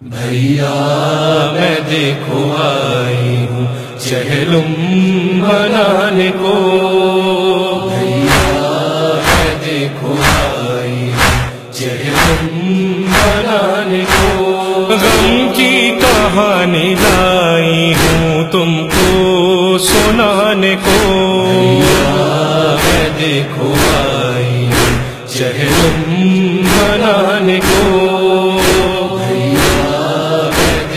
بھیا، میں دیکھو آئی ہوں چہلم بنانے کو۔ بھیا، میں دیکھو آئی ہوں چہلم بنانے کو۔ غم کی کہانی لائی ہوں تم کو سنانے کو۔ میں دیکھو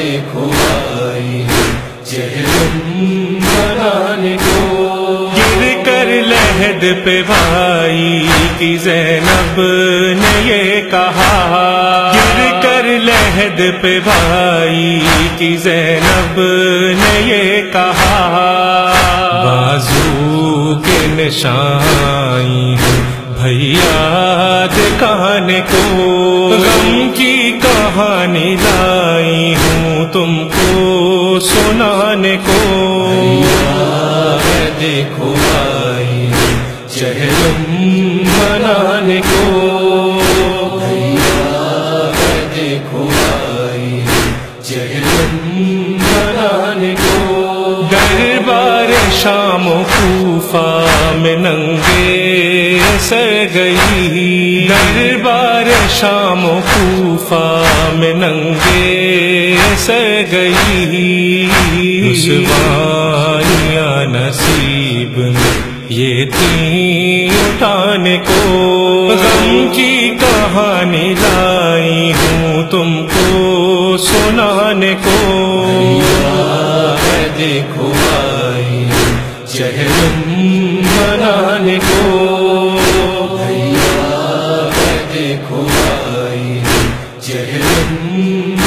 دیکھو آئی چہلم بنانے کو گر کر لہد پہ بھائی کی زینب نے یہ کہا۔ گر کر لہد پہ بھائی کی زینب نے یہ کہا۔ بازو کے نشائی بھیا دکھانے کو۔ غم کی کہانی لائی تم کو سنانے کو۔ دیکھو آئی چہلم بنانے کو۔ دیکھو آئی چہلم بنانے کو۔ دربار شام و کوفہ میں ننگے سر گئی۔ دربار شام و کوفہ میں ننگے سر گئی رسوانیاں نصیب میں یہ تین اٹھانے کو غم کی کہانی لائی ہوں تم کو سنانے کو دیکھو آئی چہلم بنانے کو دیکھو چہلم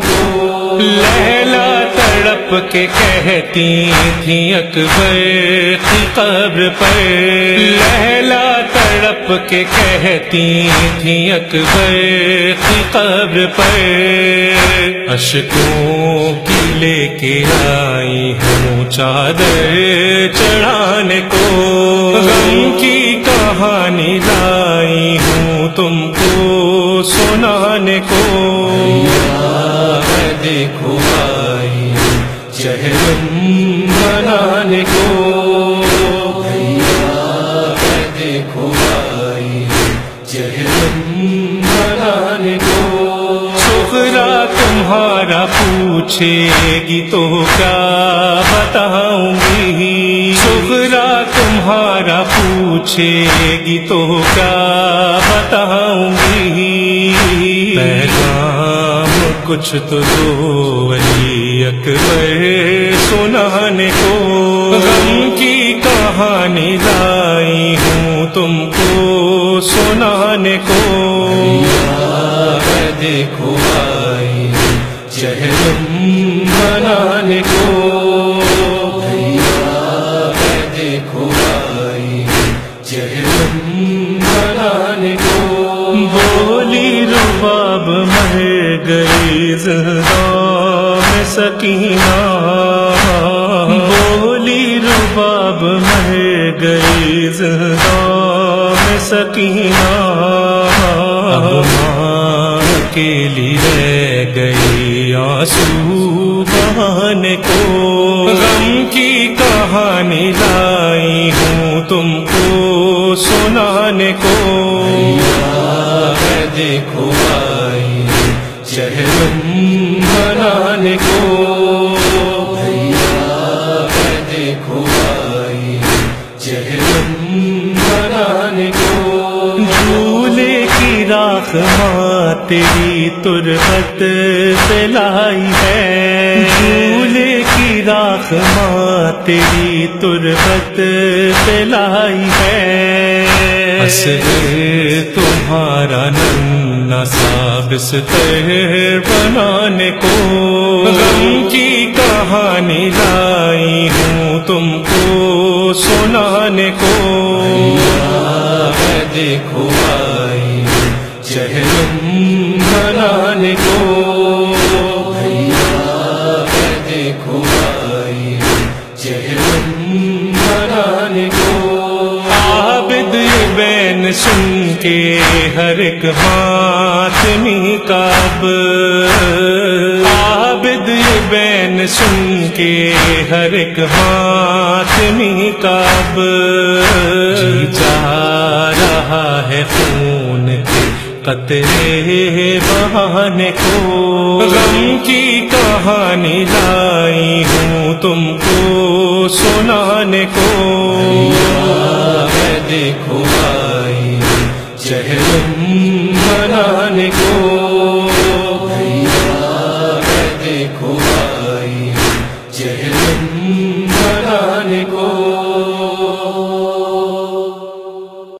کو لیلا تڑپ کے کہتی تھی اکبر کی قبر پر۔ لیلا تڑپ کے کہتی تھی اکبر کی قبر پر۔ اشکوں کی لے کے آئی ہوں چادر چڑھانے کو۔ غم کی کہانی لائی ہوں تم کو سنانے کو۔ دیکھو آئی چہلم بنانے کو۔ دیکھو آئی کو۔ سخرا تمہارا پوچھے گی تو کیا بتاؤں؟ تمہارا پوچھے گی تو کیا بتاؤں گی؟ پیغام کچھ تو دو علی اکبر سنانے کو۔ غم کی کہانی لائی ہوں تم کو سنانے کو۔ دیکھو آئی چہلم بنانے کو۔ دیکھو سکینہ۔ بولی رباب مر گئی میں سکینہ۔ کے لیے گئی آنسو بہانے کو۔ غم کی کہانی لائی ہوں تم کو سنانے کو۔ دیکھو۔ آئی چہلم بنانے کو دیکھو آئی چہلم بنانے کو جھولے کی راکھ ماں تیری تربت پلائی ہے۔ جھولے ماں تیری تربت پلائی ہے۔ تمہارا ننا سابس تر بنانے کو۔ غم کی کہانی لائی ہوں تم کو سنانے کو۔ دیکھو آئی چہلم بنانے کو۔ دیکھو کے ہر ایک ماتمی کاب عابد بین سن کے ہر ایک ماتمی کب جی جا رہا ہے خون کے قطرے بہانے کو۔ غم کی کہانی لائی ہوں تم کو سنانے کو۔ دیکھو۔ heaven